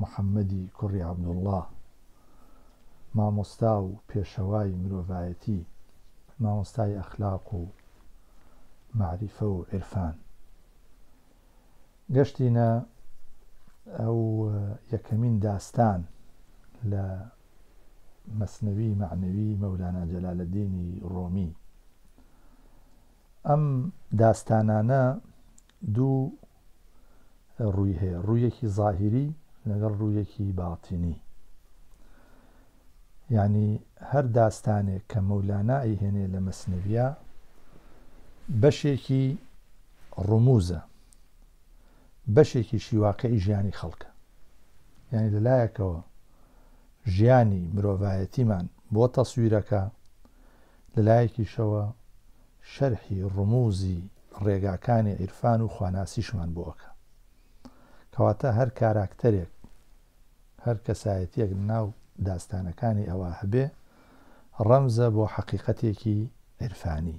محەمەدی کوڕی عەبدوڵڵا، مامۆستا و پێشەوای مرۆڤایەتی، مامۆستای ئەخلاق و مەعریفە و عیرفان. گەشتینە ئەو یەکەمین داستان لە مەسنەوی مەعنەوی مەولانا جەلالەدینی ڕۆمی. ئەم داستانانە دوو ڕووی هەیە، ڕوویەکی زاهیری لەگەڵ ڕوویەکی باتینی. یانی هەر داستانێک کە مەولانا ئەیهێنێ لە مەسنەویە بەشێکی ڕموزە بەشێکی شیواقعی ژیانی خەڵکە یعنی لەلایەکەوە ژیانی مرۆڤایەتیمان بۆ تەسویرەکە لەلایەکیشەوە شەرحی ڕموزی ڕێگاکانی عیرفان و خواناسیشمان بۆ ئەکا. کەواتە هەر کاراکتەرێک، هەر کەسایەتیەک ناو داستانەکانی ئەوا هەبێ، ڕەمزە بۆ حەقیقەتێکی عیرفانی.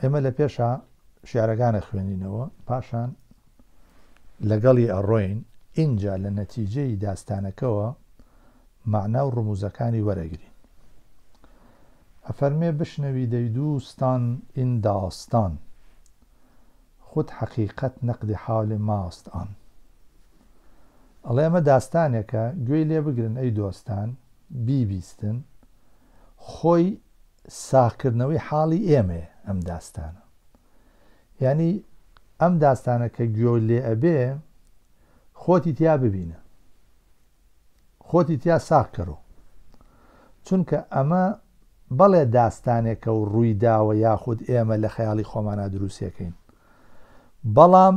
ئێمە لە پێشا شارەکانە خوێنینەوە پاشان لەگەڵی ئەڕۆین ئینجا لە نەتیجەی داستانەکەەوە معنا و ڕموزەکانی وەرەگرین ئەفەرمێ بشنەوی دەیدووستان ئین داستان خود حەقیقەت نەقدی حاڵێ ماست ئان ئەڵێ ئەمە داستانێکە گوێی لێ بگرن ئەی دۆستان بیبیستن خۆی ساغکردنەوەی حاڵی ئێمەیە ئەم داستانە یانی ئەم داستانە کە گوێو لێ ئەبێ خۆتی تیا ببینە خۆتی تیا ساغکەرەوە چونکە ئەمە بەڵێ داستانێکە و ڕووی داوە یاخود ئێمە لە خەیاڵی خۆمانە دروستەکەین بەڵام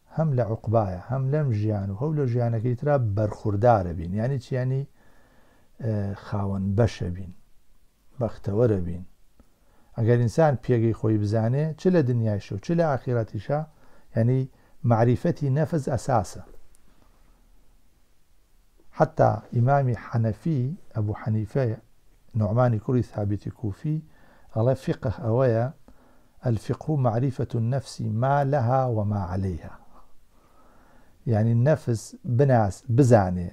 هەم لە عوقبایە هەم لەم ژیان و هەو لە ژیانەکەی ترا بەرخوردارە بین یعنی چیانی خاوەن بەشە بین بەختەوەرە بین ئەگەر ئینسان پێگەی خۆی بزانێ چ لە دنیایشە و چ لە ئاخیرەتیشە یعنی معریفەتی نەفز ئەساسە حتا ئیمامی حەنەفی ئەبوو حەنیفەیە نوعمانی کوڕی ثابتی کوفی ئەڵێ فقه ئەوەیە الفقه معرفە النفس ما لها وما علیها یانی نەفس بناس بزانێ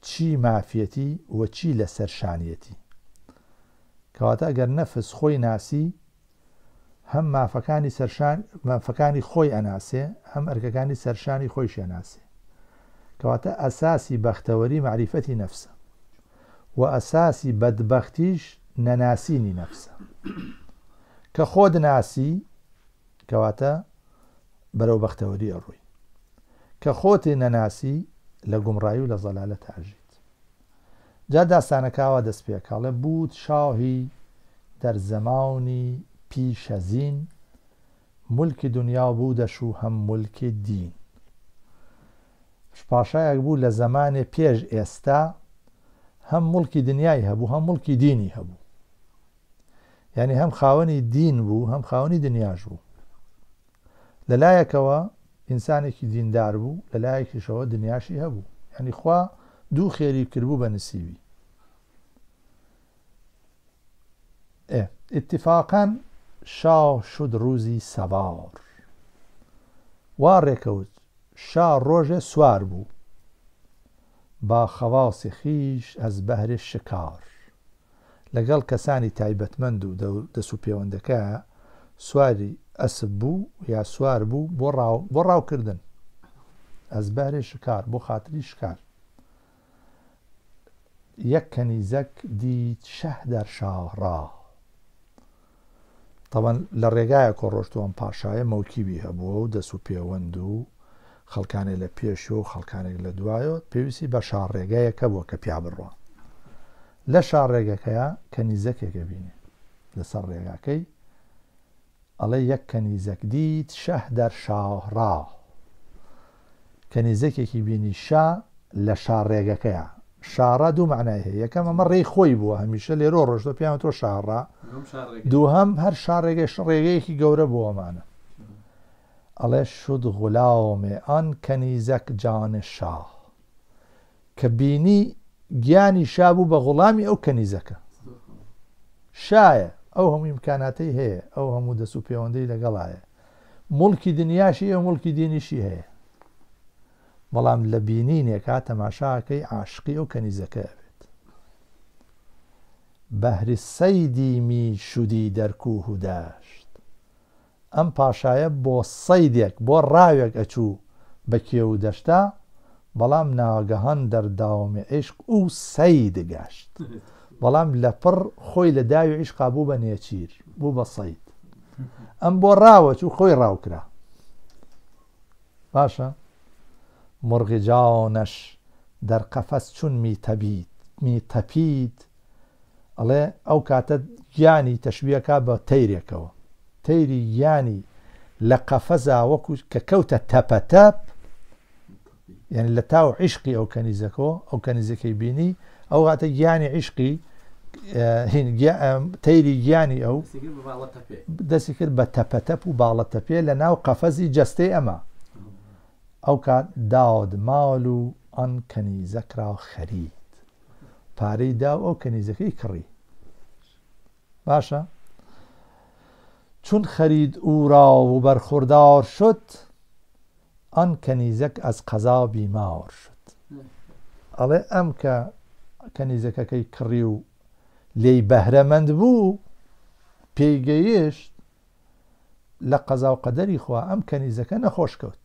چی مافیەتی و چی لەسەر شانیەتی کەواتە گەر نەفس خۆی ناسی هەم مافەکانی سەرشان مافەکانی خۆی ئەناسێ هەم ئەرکەکانی سەرشانی خۆی شێناسێ کەواتە ئەساسی بەختەوەری معریفەتی نەفسە و ئەساسی بەدبەختیش نەناسینی نەفسە کە خۆت ناسی کەواتە بەرەو بەختەوەری ئەڕۆی کە خۆتی نەناسی لە گومڕایی و لە زەلالەت ئاژیت جا داستانەکاوە دەست پێکەڵێ بوت شاهی دەرزەماونی پیشەزین ملکی دنیا بوو دەش و هەم ملکی دین ش پاشایەک بوو لە زەمانێ پێش ئێستا هەم موڵکی دنیای هەبوو هەم موڵکی دینی هەبوو یعنی هەم خاوەنی دین بوو هەم خاوەنی دنیاش بوو لەلایەکەوە ئینسانێکی دیندار بوو لە لایەکیشەوە دنیاشی هەبوو یعنی خوا دوو خێری کردبوو بە نسیوی اتفاقا شاه شد روزی سوار وا ڕێکەوت شا ڕۆژێ سوار بوو با خەواسی خیش ئەز بەهرێ شکار لەگەڵ کەسانی تایبەتمەند و دەس و پێوەندەکە سواری ئەسب بوو یا سوار بوو بۆ ڕاوکردن ئەس بەرێ شکار بۆ خاتری شکار یەک کەنیزەک دیت شەه دەر شاه ڕاه. تەبەن لە ڕێگایە کۆ ڕۆشتووەم پاشایە مەوکیبی هەبووە و دەس و پێوەند و خەڵکانێ لە پێشوە و خەڵکانێک لە دوایەوە پێویستی بە شا ڕێگەیەکە بووە کە پیا بڕوا لە شا ڕێگەکەیە کەنیزەکێکە بینێ لەسەر ڕێگاکەی ئەڵێ یەک کەنیزەک دیت شەه دەر شاهڕاه کەنیزەکێکی بینی شا لە شا ڕێگەکەیا شاڕا دوو معنای هەیە یەکەم ئەمە ڕێی خۆی بووە هەمیشە لێرۆ ڕۆژدە پیان تۆ شاڕا دووهم هەر شا ڕێگەش ڕێگەیەکی گەورە بۆمانە ئەڵێ شود غلامێ ئان کەنیزەک جانە شاه کە بینی گیانی شا بوو بە غوڵامی ئەو کەنیزەکە شایە ئەو هەموو امکاناتی هەیە ئەو هەموو دەست و پەیوەندەی لەگەڵایە مڵکی دنیاشی ئەو مڵکی دینیشی هەیە بەڵام لە بینینێکا تەماشاکەی عاشقی ئەو کەنیزەکە بێت بەهری سەیدی میشودی دەرکو و داشت ئەم پاشایە بۆ سەیدێک، بۆ ڕاوێک ئەچوو بە کێو و دەشتا، بەڵام ناگەهان دەر داوم عیشق ئوو سەید گەشت. بەڵام لە پڕ خۆی لە داوی عیشقا بوو بە نێچیر، بوو بە سەید. ئەم بۆ ڕاوە چوو، خۆی ڕاو کرا. باشە، مرغ جانش در قفس چون می تپید، ئەڵێ ئەو کاتە گیانی تەشبیەکە بە تەیرێکەوە تەیری گیانی لە قەفەزا وەکو کە کەوتە تەپەتەپ یعنی لە تاو عیشقی ئەو کەنیزەکەەوە ئەو کەنیزەکەی بینی ئەو هاتە گیانی عیشقی تەیری گیانی ئەو دەستی کرد بە تەپەتەپ و باڵە تەپێ لە ناو قەفەزی جەستەی ئەمە ئەو کات داود ماڵ و ئەن کەنیزەکراوە خەرید پارەی داو ئەو کەنیزەکەی کڕی باشە چون خرید او را و برخوردار شد آن کنیزک از قضا بیمار شد ئەڵێ ئەم کە کەنیزەکەکەی کڕی و لی بەهرەمەند بوو پێی گەیشت لە قەزا و قەدەری خوا ئەم کەنیزەکە نەخۆش کەوت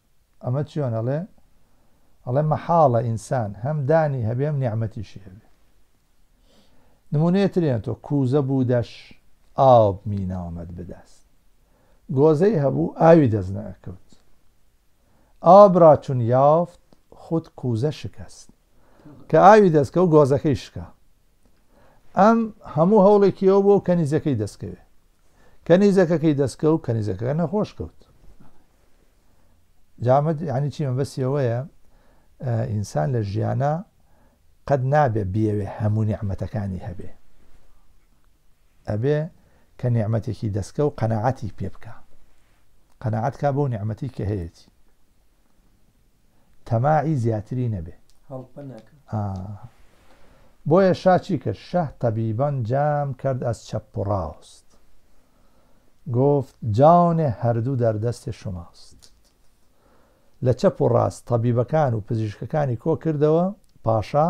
ئەمە چۆن ئەڵێ ئەڵێ مەحاڵە ئینسان هەم دانی هەبێ هەم نیعمەتیشی هەبێ نمونەیە ترێن تۆ کوزە بوو دەش ئاوب میناومەد بدەست گۆزەی هەبوو ئاوی دەست نەکەوت ئاو براچون یافت خود کوزە شکست کە ئاوی دەستکەوت گۆزەکەی شکا ئەم هەموو هەوڵێکی ئەو بۆ کەنیزەکەی دەستکەوێت کەنیزەکەکەی دەستکەوت کەنیزەکە نەخۆش کەوت جامد ینی چی مەبەستەوەیە ئینسان لە ژیانە قەت نابێ بیەوێ هەموو نیعممەتەکانی هەبێ ئەبێ کە نیعممەتێکی دەستکە و قەنەعەتی پێ بکە قەنەعاتکە بۆ نیعممەتی کە هەیەی تەماعی زیاتری نەبێ. هەڵپە نەکا. ئاه. بۆیە شا چی کرد؟ شە تەبیبان جام کرد ئەز چەپ و ڕاست. گۆفت، جانێ هەردوو دەر دەستێ شماست. لە چەپ و ڕاست تەبیبەکان و پزیشکەکانی کۆ کردەوە، پاشا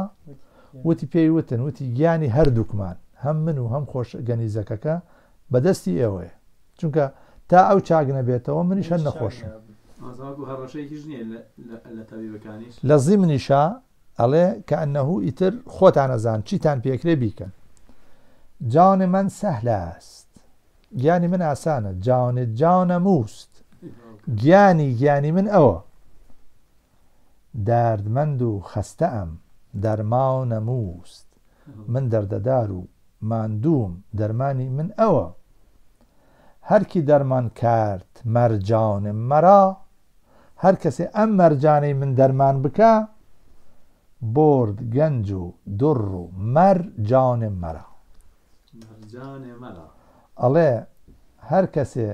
وتی پێی وتن، وتی گیانی هەردووکمان، هەم من و هەم خۆش گەنیزەکەکە بەدەستی ئێوەیە چونکە تا ئەو چاک نەبێتەوە منیش هەر نەخۆشم. لە زیمنیشا ئەڵێ کەئەنەهوو ئیتر خۆتان ئەزان چیتان پێکرێ بیکەن جان من سهل است گیانی من ئاسانە جان جانم اوست گیانی گیانی من ئەوە داردمەند و خەستەم دەرماو نەمووست من دەردەدار و ماندووم دەرمانی من ئەوە هەرکی دەرمان کارت مەرجانم مەرا هەر کەسێ ئەم مەرجانەی من دەرمان بکا بۆرد گەنج و دڕ و مەر جانم مەرا ئەڵێ هەر کەسێ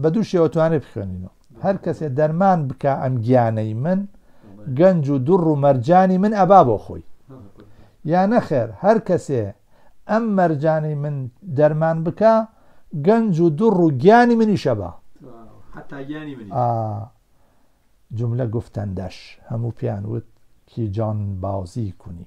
بە دوو شێوە توانێت بخوێنینەوە هەر کەسێ دەرمان بک ئەم گیانەی من گەنج و دوڕ و مەرجانی من ئەبا بۆ خۆی یا نەخێر هەر کەسێ ئەم مەرجانی من دەرمان بکە گەنج و دوڕ و گیانی منیشە بە جملە گفتەندەش هەموو پیان وت کی جان بازی کونی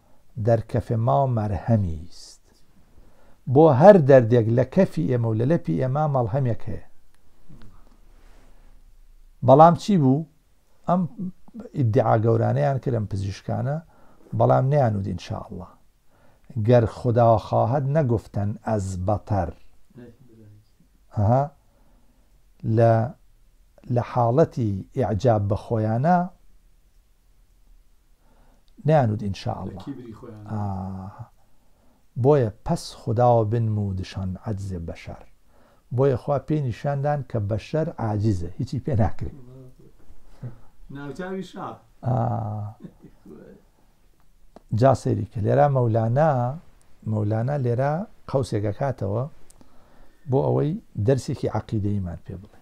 دەرکەفێ ماو مەرهەمیست بۆ هەر دەردێک لە کەفی ئێمە و لە لەپی ئێمە مەڵهەمێک هەیە بەڵام چی بوو ئەم ئیدعا گەورانیان کردم پزیشکانە بەڵام نیان و دینشاءله گەر خدا خواهد نەگفتن ئەز بەتەر لە لە حاڵەتی ئعجاب بە خۆیانە نەیانوت ان شاء اللە ئاها بۆیە پەس خوداوە بنم و دشان عجز بشر بۆیە خوا پێی نیشان دان کە بەشەر عاجزە هیچی پێ ناکرێت جا سەیری کە لێرا مەولانا مەولانا لێرا قەوسێکەکاتەوە بۆ ئەوەی دەرسێکی عقیدەیمان پێ بڵێ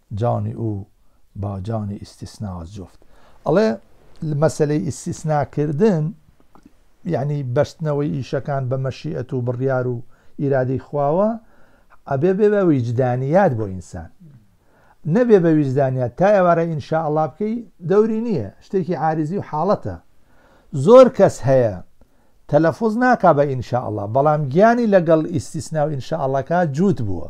جانی او با جانی استثنا از جفت ئەڵێ مەسەلەی ئیسیسنا کردن یعنی بەستنەوەی ئیشەکان بە مەشیئەت و بڕیار و ئیرادەی خواوە ئەبێ بێ بە ویجدانیات بۆ ئینسان نەبێ بە ویجدانیات تا ئێوارە ئینشاءله بکەی دەوری نییە شتێکی عریزی و حاڵەتە زۆر کەس هەیە تەلەفۆز ناکا بە ئینشاءله بەڵام گیانی لەگەڵ ئیسیسنا و ئینشاءلەکە جووت بووە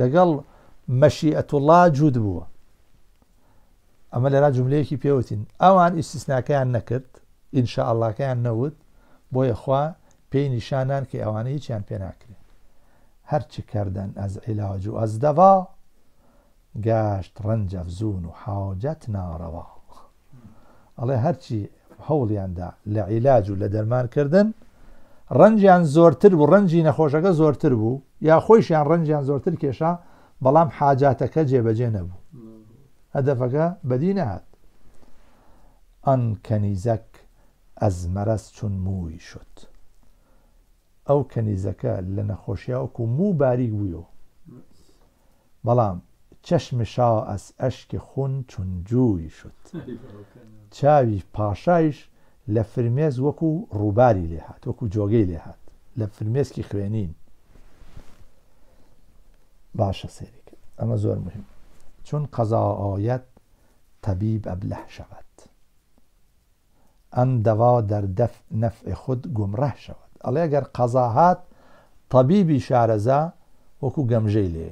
لەگەڵ مەشیئەتوڵڵا جووت بووە ئەمە لەرا جملەیەکی پێوتین ئەوان ئیسیسناکەیان نەکرد ئینشاءڵاکەیان نەوت بۆ یەخوا پێی نیشانان کە ئەوانە هیچیان پێ ناکرێت هەرچ کردن ئەز عیلاج و ئەز دەوا گەشت ڕەنج ئەفزون و حاجەت ناڕەوا ئەڵێ هەرچی هەوڵیان دا لە عیلاج و لە دەرمان کردن ڕەنجیان زۆرتر بوو ڕەنجی نەخۆشەکە زۆرتر بوو یا خۆیشیان ڕەنجیان زۆرتر کێشا بەڵام حاجاتەکە جێبەجێ نەبوو هەدەفەکە بەدی نەهات ئەن کەنیزەک ئەزمەرەس چون مووی شد ئەو کەنیزەکە لە نەخۆشیا وەکو موو باریک بویەو بەڵام چشم شاه از اشک خون چون جوی شد چاوی پاشایش لە فرمێس وەکو ڕووباری لێ هات وەکو جۆگەی لێ هات لە فرمێسکی خوێنین باشە سێریک ئەمە زۆر مهم چون قەزا ئاەت تەبیب ئەبلەح شەوەت ان دوا در دفع نفع خود گمره شود ئەڵێ گەر قەزا هات تەبیبی شارەزا وەکو گەمژەی لێ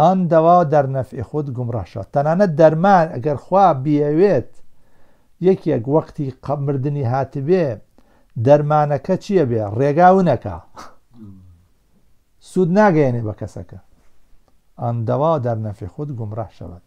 ئان دوا در نفع خود گمره شود تەنانەت دەرمان ئەگەر خوا بیەوێت یەکێک وەختی قەمردنی هاتبێ دەرمانەکە چییە بێ ڕێگاونەکە سوود ناگەێنێ بە کەسەکە ئەندەوا دەرنەفی خود گومڕە شەوت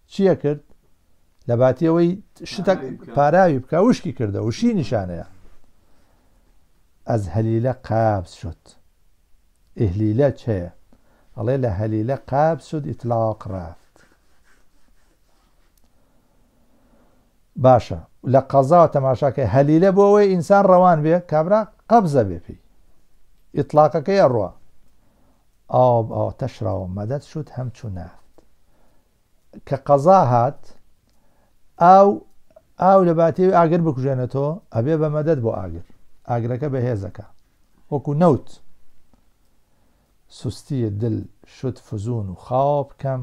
چیە کرد لەباتی ئەوەی شتەک پاراوی بکە وشکی کردە وشی نیشانەیە ئەز هەلیلە قابس شد ئهلیلە چێ ئەڵێ لە هەلیلە قاب شد ئیتلاق ڕافت باشە لە قەزا تەماشاکە هەلیلە بۆ ئەوەی ئینسان ڕەوان بێ کابرا قەبزە بێ پێی ئیتلاقەکەی ئەڕوە ئاو ئاتەش را و مەدەد شد هەمچو نەفت کە قەزا هات ئاو ئاو لە باتێوی ئاگر بکوژێنێتەوە ئەبێ بە مەدەد بۆ ئاگر ئاگرەکە بەهێزەکە وەکو نەوت سستی دل شت فزون و خاوە بکەم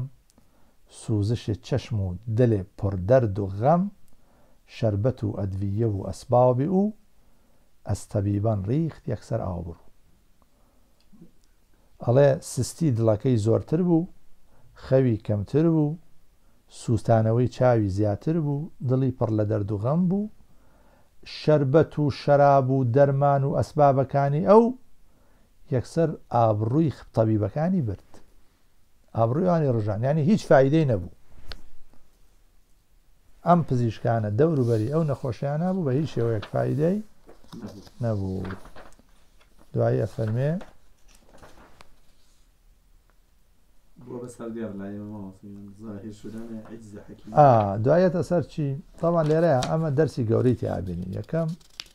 سوزش چشم و دل پر درد و غم شربت و ادویه و اسباب او از طبیبان ریخت یەکسەر ئاو بڕو ئەڵێ سستی دڵەکەی زۆرتر بوو خەوی کەمتر بوو سوتانەوەی چاوی زیاتر بوو دڵی پڕ لە دەرد و غەم بوو شەربەت و شەراب و دەرمان و ئەسبابەکانی ئەو یەکسەر ئابڕوی طبیبەکانی برد. ئابڕویانی ڕژان ینی هیچ فیدەی نەبوو ئەم پزیشکانە دەوروبەری ئەو نەخۆشیانە بوو بە هیچ شێوەیەک فیدەی نەبوو دوایە فەرمێ دوایەتە سەرچی تاوان لێرەیە ئەمە دەرسی گەورەی تیابینی یەکەم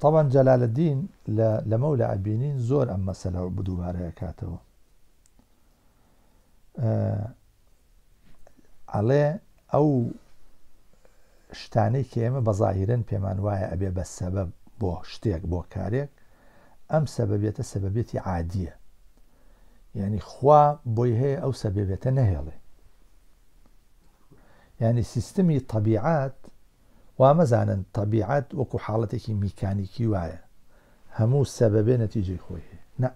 طبعا جلال الدین لە لەمەو لە ئەبینین زۆر ئەم مەسەلە بدووبارەکاتەوە ئەڵێ ئەو شتانەی کە ئێمە بەظاهرن پێمان وایە ئەبێ بە سەبەب بۆ شتێک بۆ کارێک ئەم سەبەبێتە سەبەبێتی عادیە ینی خوا بۆی هەیە ئەو سەبێبێتە نەهێڵێ ینی سیستمی طبیعات وامەزانن تەبیعەت وەکو حاڵەتێکی میکانیکی وایە هەموو سەبەبێ نەتیجەی خۆی هەیە نا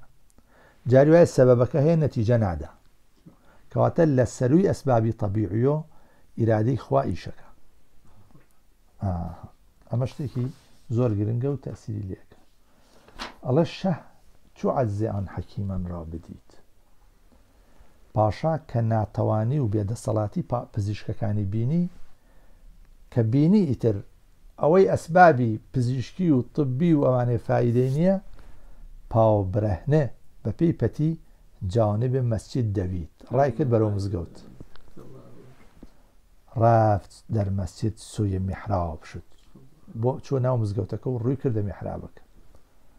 جاری وایە سەبەبەکە هەیە نەتیجە نادا کەواتە لە سەروی ئەسبابی تەبیعیۆ ئیرادەی خوا ئیشەکە ئەمە شتێکی زۆر گرنگە و تەسیری لێکە ئەڵە شە چوعزیان حەکیمەن ڕا بدیت پاشا کە ناتەوانی و بێدەسەڵاتی پزیشکەکانی بینی کە بینی ئیتر ئەوەی ئەسبابی پزیشکی و طببی و ئەوانێ فیدەی نییە پاو برەهنێ بەپی پەتی جاانێ بێ مەسجد دەویت ڕای کرد بەرەو مزگەوت ڕافت دەرمەسجد سویە میحراوە بشت بۆ چۆ ناو مزگەوتەکە و ڕووی کردە میحرابەکە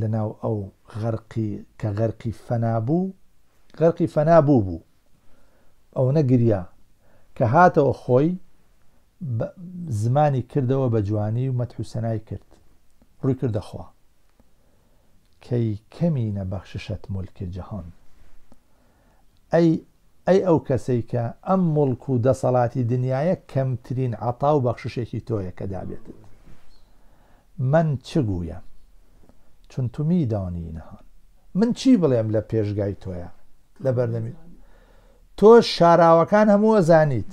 لەناو ئەو غەرقی کە غەرقی فەنا بوو غەرقی فەنا بوو بوو ئەوەنە گریا کە هاتەوە خۆی زمانی کردەوە بە جوانی و مەتح و سەنای کرد ڕووی کردە خوا کەی کەمینە بەخششت ملک جهان ئەی ئەی ئەو کەسەی کە ئەم موڵک و دەسەڵاتی دنیایە کەمترین عەتا و بەخششێکی تۆیە کە دابێتت من چ گوویم چون تو میدانی نهان من چی بڵێم لە پێشگای تۆیە لە بەردەمی تۆ شاراوەکان هەموو ئەزانیت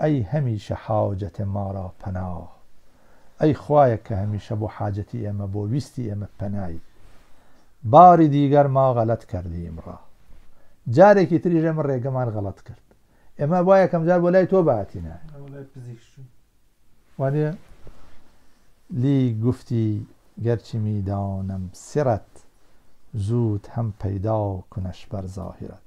ئەی هەمیشە حاجەت مارا پەناه. ئەی خوایە کە هەمیشە بۆ حاجەتی ئێمە بۆ ویستی ئێمە پەنای. باری دیگەر ما غەلەت کردیم ڕە. جارێکی تریش ئێمە ڕێگەمان غەڵەت کرد. ئێمە با یەکەم جار بۆ لای تۆ بهاتینایە. ئەمە لای پزیشک چوو. وانیە؟ لی گفتی گەرچی می دانم سرت زود هم پیدا کنش بر ظاهرت.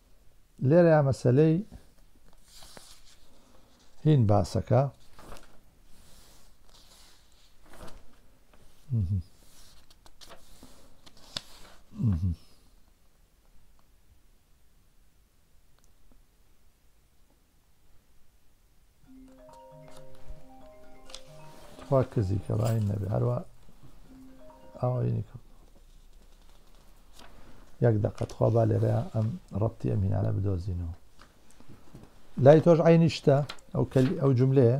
لێرەیا مەسەلەی هین باسەکە تخوا کزی کە ڕاین نەبێ هەروە ئاوەینی کرد یەک دەقە تخوا با لێرە ئەم ڕەتی ئەمینانە بدۆزینەوە لای تۆش عینی شتە ئەو کەلی ئەو جملەیە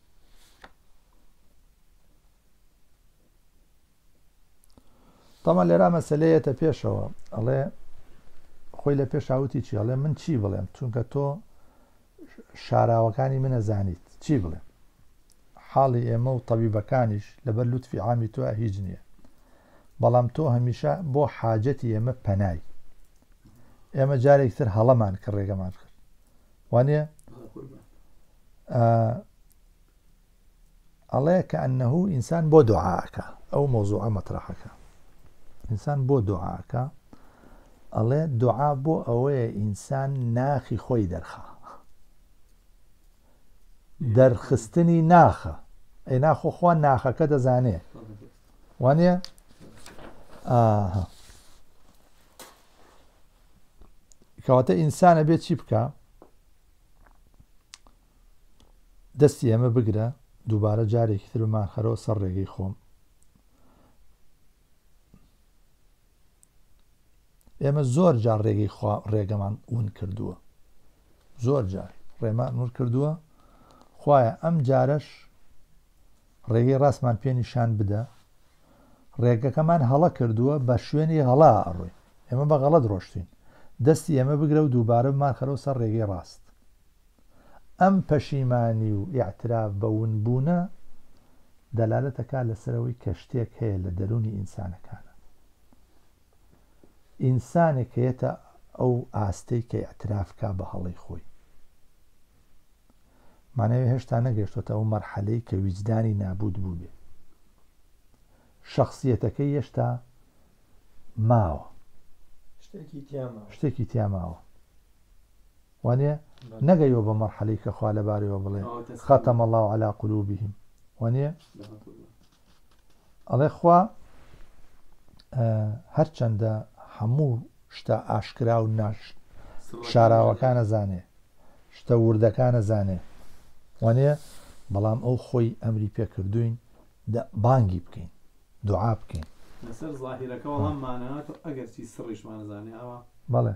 تەمان لێرا مەسلەیەتە پێشەوە ئەڵێ خۆی لە پێش هاوتی چی ئەڵێ من چی بڵێم چونکە تۆ شاراوەکانی منە زانیت چی بڵێم حاڵی ئێمە و طبیبەکانیش لەبەر لوتفی عامی تۆ هیچ نییە بەڵام تۆ هەمیشە بۆ حاجەتی ئێمە پەنای ئێمە جارێکتر هەڵەمان کە ڕێگەمان کرد وانە ئەڵێ کە ئەنه ئینسان بۆ دۆعاکە ئەو مۆزوعە مەترەحەکە ئینسان بۆ دۆعاکە ئەڵێ دۆعا بۆ ئەوەیە ئینسان ناخی خۆی دەرخە دەرخستنی ناخە ئەی ناخۆخوا ناخەکە دەزانێ وانە کەواتە ئینسانە بێت چی بکە دەستی ئەمە بگرە دووبارە جارێکی تر بمان خەرەوە سەر ڕێگەی خۆم ئێمە زۆر جار ڕێگەی خوا ڕێگەمان ون کردووە زۆر جار ڕێمان نور کردووە خوایە ئەم جارش ڕێگەی ڕاستمان پێ نیشان بدە ڕێگەکەمان هەڵە کردووە بە شوێنی هەڵا ئەڕۆین ئێمە بە غەڵەت ڕۆشتین دەستی ئێمە بگرە و دووبارە بمان خەرەوە سەر ڕێگەی ڕاست ئەم پەشیمانی و ئیعتراف بە ونبوونە دەلالەتەکە لەسەرەوەی کە شتێک هەیە لە دەروونی ئینسانەکانە ئینسانێک هەیەتە ئەو ئاستەی کە ئیعترافکە بە هەڵی خۆی مانەوێ هێشتا نەگەشتۆتە ئەو مەرحەلەی کە ویجدانی نابوت بووبێ شخصیەتەکە هێشتا ماوە شتێکی تیاماوە وانە نەگەیوە بە مەرحەلەی کە خوا لەبارەوە بڵێ خاتەمەڵاو علا قلوبیهم وانە ئەڵێ خوا هەرچەندە هەموو شتە ئاشکرا و ناش شاراوەکانە زانێ شتە وردەکانە زانێ وانە بەڵام ئەو خۆی ئەمری پێکردوین بانگی بکەین دوعا بکەین لەسەر ظاهیرەکە وەڵام مانات و ئەگەرچی سڕیشمانەزانێ ئەوە بەڵێ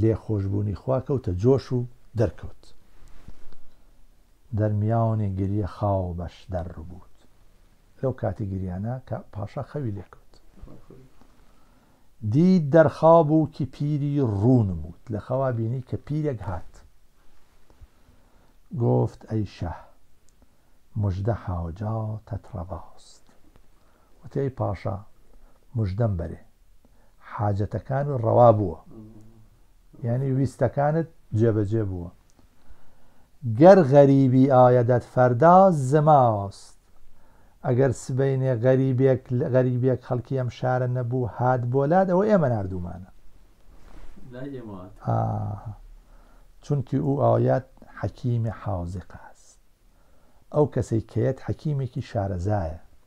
لێ خۆش بوونی خوا کەوتە جۆش و دەرکەوت دەرمیاونی گریە خاو بەش دەر ڕبووت لەو کاتی گریانە کە پاشا خەوی لێکەوت دی دەرخا بوو کی پیری ڕوونم وت لە خەوا بینی کە پیرێک هات گفت ئەی شە مژدە حاوجا تەتڕەباست وتی ئەی پاشا مژدەم بەرێ حاجەتەکانت ڕەوا بووە یانی ویستەکانت جێبەجێ بووە گەر غەریبی ئایا دەت فەردا زماست ئەگەر سبینێ غەریبێک غەریبێک خەڵکی ئەم شارە نەبوو هات بۆلات ئەوە ئێمە نردومانە چونکی ئەو ئاوات حەکیمی حازق است ئەو کەسەی کەێت حەکیمێکی شارەزایە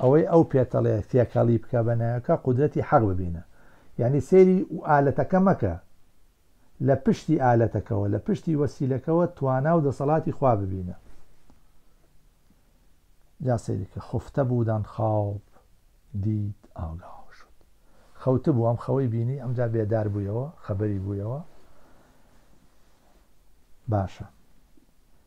ئەوەی ئەو پێتەڵێ تێکەڵی بکە بە ناوێکە قودرەتی حەق ببینە یانی سەیری ئو ئالەتەکە مەکە لە پشتی ئالەتەکەوە لە پشتی وەسیلەکەوە توانا و دەسەڵاتی خوا ببینە جا سەیری کە خفتە بودان خاوب دید ئاگا شد خەوت بوو ئەم خەوەی بینی ئەمجا بێدار بوویەوە خەبەری بوویەوە باشە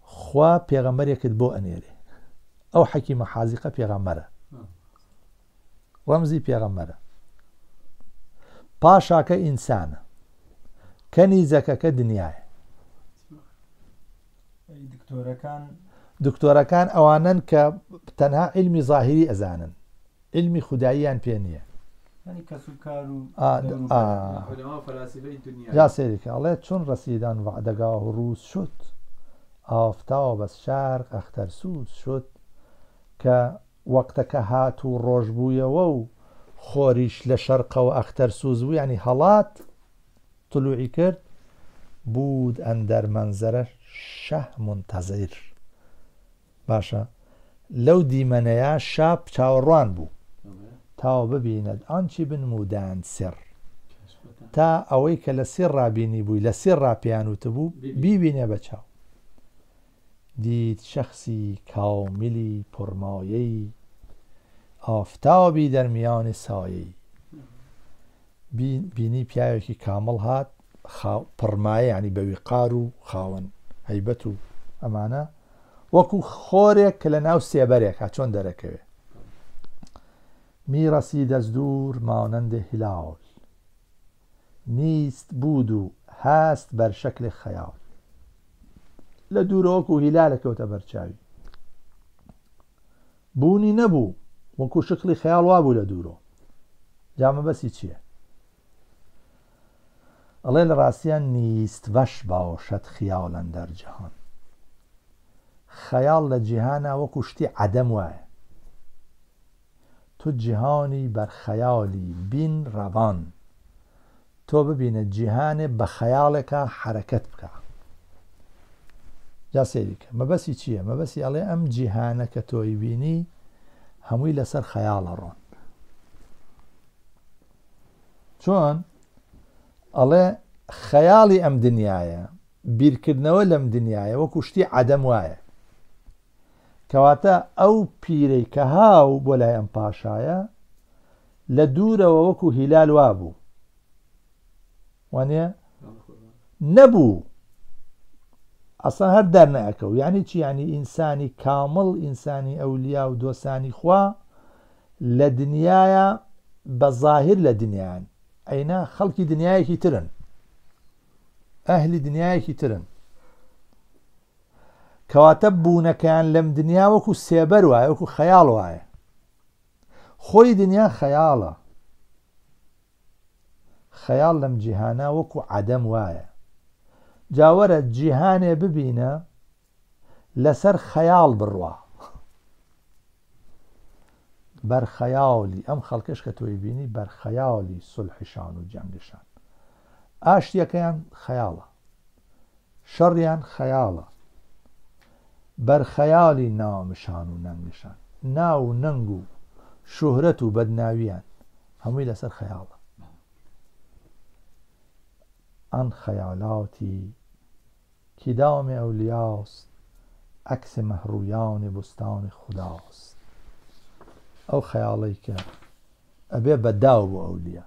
خوا پێغەمبەرێکت بۆ ئەنێرێ ئەو حەکیمە حازیقە پێغەمبەرە ڕەمزی پێغەمبەرە پاشاکە ئینسانە کەنی زەکەکە دنیاە دکتۆرەکان دکتۆرەکان ئەوانن کە تەنها علمی ظاهری ئەزانن عیلمی خوداییان پێ نییە. یانی کەس و کار و دەوروبەر. عولەما و فەلاسیفەی دونیا. جا سەیری کە ئەڵێ چون رسیدن وعدگاه روز شد آفتاب از شرق اخترسوز شد کە وەقتە کە هات و رۆژ بوویەوە و خۆریش لە شەرقەوە ئەختەرسوز بوو یانی هەڵات طلوعی کرد بود اندر منظرە شه منتظر باشە لەو دیمەنەیا شاپ چاوەڕوان بوو تاوە ببینەت ئانچی بن مودان سڕ تا ئەوەی کە لە سڕ ڕابینی بووی لە سڕ ڕاپیان وتبوو بیبینێ بە چاو دیت شەخسی کامیلی پڕمایەی ئافتابی دەرمیانی سایەی بینی پیاوێکی کامڵ هات پڕمایە ینی بەوی قار و خاوەن هەیبەت و ئەمانە وەکو خۆرێک کە لە ناو سێبەرێکا چۆن دەرەکەوێ میرەسی دەست دوور ماونەندێ هیلاول نیست بود و هاست بەر شەکلێ خەیاڵ لە دوورەوەک و هیلالەکەوتە بەرچاوی بوونی نەبوو وەکو شکلی خەیاڵ وابوو لە دوورۆ جامە بەسی چییە ئەڵێ لە ڕاستیا نیست وەش باشەد خیاڵەن دەر جەهان خەیاڵ لە جیهانا وەکو شتی عەدەم وایە تو جیهانی بەر خەیالی بین ڕەوان تۆ ببینە جیهانێ بە خەیاڵێکە حرەکەت بکە جا سێریکە مەبەسی چییە مەبەسی ئەڵێ ئەم جیهانە کە تۆی بینی هەمووی لەسەر خەیاڵە ڕۆن چۆن ئەڵێ خەیاڵی ئەم دنیاە بیرکردنەوە لەم دنیاە وەکو شتی عادەم وایە کەواتە ئەو پیرەی کە هاو بۆ لای ئەم پاشایە لە دوورەوە وەکو هیلال وابوو وانە نەبوو ئەسان هەر دەر ناکەو یعنی چی ینی ئینسانی کامڵ ئینسانی ئەولیا و دۆسانی خوا لە دنیاە بە ظاهر لە دنیایان ئەینا خەڵکی دنیایەکی ترن ئەهلی دنیایەکی ترن کەواتە بوونەکەیان لەم دنیا وەکو سێبەر وایە وەکو خەیاڵ وایە خۆی دنیا خەیاڵە خەیاڵ لەم جیهانە وەکو عەدەم وایە جا وەرە جیهانێ ببینە لەسەر خەیاڵ بڕوا بەرخەیاڵی ئەم خەڵکەش کە تۆی بینی بەرخەیاڵی سلحشان و جەنگشان ئاشتیەکەیان خەیاڵە شەڕیان خەیاڵە بەر خەیاڵی ناونشان و نەنگشان ناو و نەنگ و شوهرەت و بەدناویان هەمووی لەسەر خەیاڵە آن خیالاتی که دام اولیاست عکس مهرویان بستان خداست ئەو خەیاڵی کە ئەبێ بە داو بۆ ئەولیا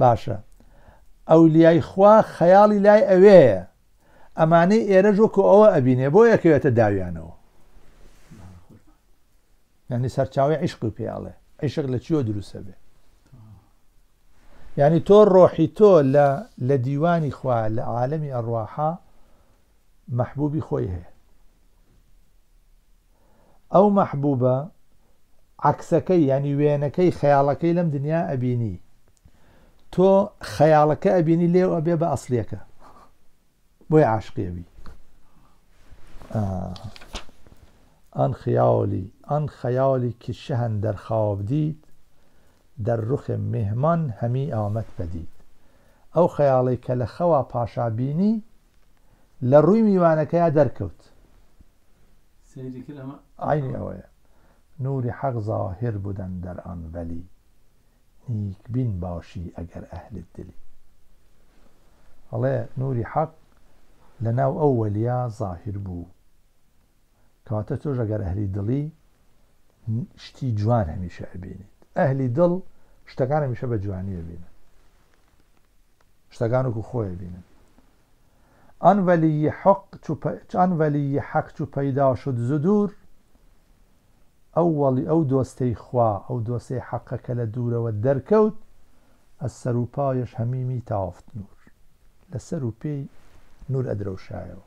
باشە ئەولیای خوا خەیاڵی لای ئەوێیە ئەمانەی ئێرەش وەکو ئەوە ئەبینێ بۆ یەکەوێتە داویانەوە ینی سەرچاوی عیشق و پیاڵێ عیشق لە چیۆ دروسە بێ ینی تۆ ڕۆحی تۆ لە لە دیوانی خوا لە عالەمی ئەڕواحا محبوبی خۆی هەیە ئەو مەحبوبە عەکسەکەی یانی وێنەکەی خەیاڵەکەی لەم دنیا ئەبینی تۆ خەیاڵەکە ئەبینی لێو ئەبێ بە ئەسلیەکە بۆی عاشقیەوی ئەن خیاڵی ئەن خەیاڵی کشەهن دەرخاوە بدیت دەر ڕوخێ مهمان هەمی ئامەد پەدیت ئەو خەیاڵی کە لە خەوا پاشا بینی لە ڕووی میوانەکەیا دەرکەوت عینی ئەوەیە نوری حەق ظاهر بودن در آن ولی نیک بین باشی ئەگەر ئەهل دلی ئەڵێ نوری حەق لە ناو ئەو وەلیا ظاهر بوو کەواتە تۆ ژەگەر ئەهلی دڵی شتی جوان هەمیشە ئەبینیت ئەهلی دڵ شتەکان هەمیشە بە جوانی ئەبینن شتەکان وەکو خۆیە بینن. آن ولی یه حق چو پ... آن ولی یه حق چو پیدا شد ز دور ئەو وەڵی ئەو دۆستەی خوا ئەو دۆستەی حەقە کە لە دوورەوە دەرکەوت ئەز سەر و پایش هەمیمی تافت نور لە سەر و پێی نور ئەدرەوشایەوە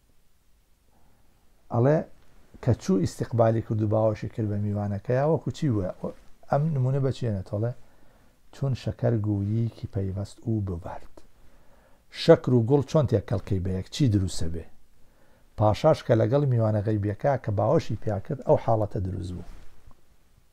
ئەڵێ، کە چوو ئیستیقبالی کرد و باوەشی کرد بە میوانەکەیا وەکوو چی بووە؟ ئەم نموونە بە چییە نەتۆڵێ؟ چون شەکەر گووییکی پەیوەست ئوو ببارد. شەکر و گوڵ چۆن تێکەڵ کەی بە یەک چی دروست ئەبێ؟ پاشاش کە لەگەڵ میوانە غەیبییەکەیا کە باوەشی پیا کرد ئەو حاڵەتە دروست بوو.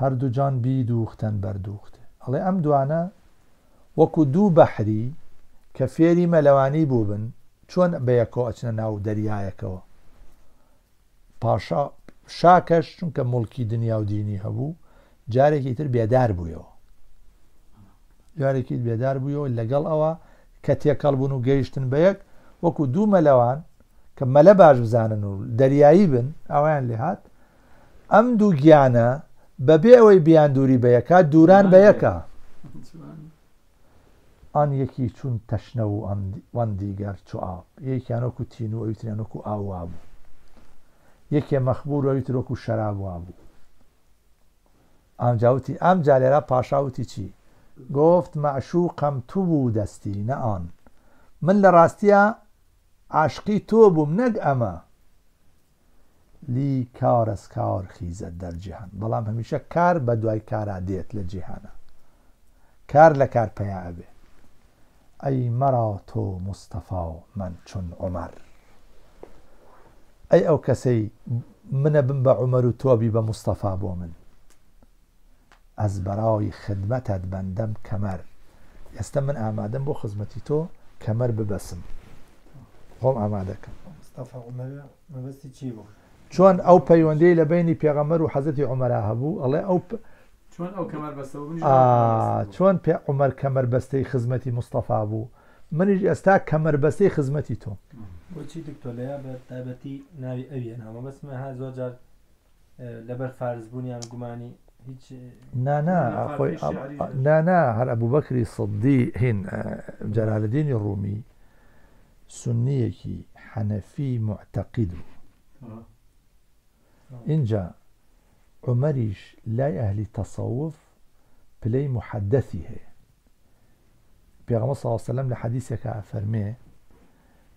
هەر دو جان بیدوختن بەر دوختێ. ئەڵێ ئەم دوانە وەکو دوو بەحری کە فێری مەلەوانی بووبن چۆن بە یەکەوە ئەچنە ناو دەریایەکەوە پاشا شاکەش چونکە مڵکی دنیا و دینی هەبوو جارێکی تر بێدار بوویەوە جارێکی بێدار بوویەوە لەگەڵ ئەوە کە تێکەڵ بوون و گەیشتن بە یەک وەکو دوو مەلەوان کە مەلە باش بزانن و دەریایی بن ئەویان لێهات ئەم دوو گیانە بەبێ ئەوەی بیان دووری بە یەکە دووران بە یەکە ئان یەکی چون تەشنە و وان دیگەر چو ئاو یەکیانۆکو تین و ئەویتریانۆکو ئاوا بوو یەکێ مەخبور و ئەویترۆکو شەراب وا بوو ئامجاوتی ئەم جالێرا پاشاوتی چی گفت معشوقم تو بودستی نه آن من لە ڕاستیە عاشقی تۆ بووم نەک ئەمە. لی کار از کار خیزد در جهان بەڵام هەمیشە کار بە دوای کارا دێت لە جیهانا کار لە کار پەیا ئەبێ ئەی مەرا تۆ مستەفا من چون عومەر ئەی ئەو کەسەی منە بم بە عومەر و تۆ بی بە مستەفا بۆ من ئەز بەراوی خدمەتەت بەندەم کەمەر ئێستە من ئامادەم بۆ خزمەتی تۆ کەمەر ببەسم خۆم ئامادەکەم چۆن ئەو پەیوەندەی لە بینی پێغەمەر و حەزەتی عمەرا هەبوو ئەڵێ ئەو چۆن پێ عمەر کەمەر بەستەی خزمەتی مستەفا بوو منیش ئێستا کەمەر بەستەی خزمەتی تۆ بۆچی دکتۆر لە تابەتی ناوی ئەویە نامە بەسمە ها زۆر جار لەبەر فارس بوونیان گومانی هیچ نانا نانا هەر ئەبوو بەکری سەدی هین جەرالدینی ڕوومی سنیەکی حەنەفی معتەقید و اینجا عمەریش لای ئەهلی تەسەوف پلەی محەدەسی هەیە پێغەمبەر صلی اللە علیه و سلم لە حەدیثێکا ئەفەرمێ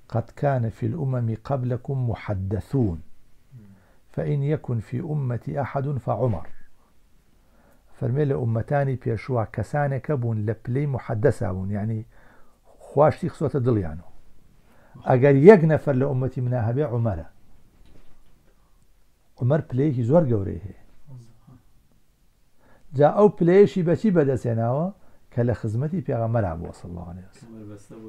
قد كان في الأمم قبلكم محدثون فإن يكن في أمتي أحد فعمر فەرمێ لە ئومەتانی پێشووا کەسانێکە بوون لە پلەی محەدەسا بوون یعنی خواشتی خسۆتە دڵیان و ئەگەر یەک نەفەر لە ئومەتی منا هەبێ عمەرە عمر پلەیەکی زۆر گەورەی هەیە جا ئەو پلەیەشی بەچی بەدەست هێناوە کە لە خزمەتی پێغەمبەرا بووە صلی اللە علیە وسلم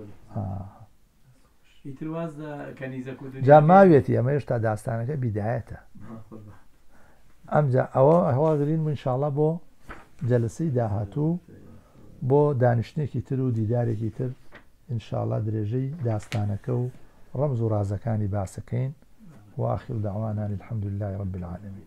جا ماویەتی ئەمە هێشتا داستانەکە بیدایەتە ئەمجا ئەوە هەوازرین من شاڵە بۆ جەلسی داهاتوو بۆ دانیشتێکی تر و دیدارێکی تر انشاءله درێژەی داستانەکە و ڕەمز و ڕازەکانی باسەکەین واخر داوانان الحمد لله رب العالمین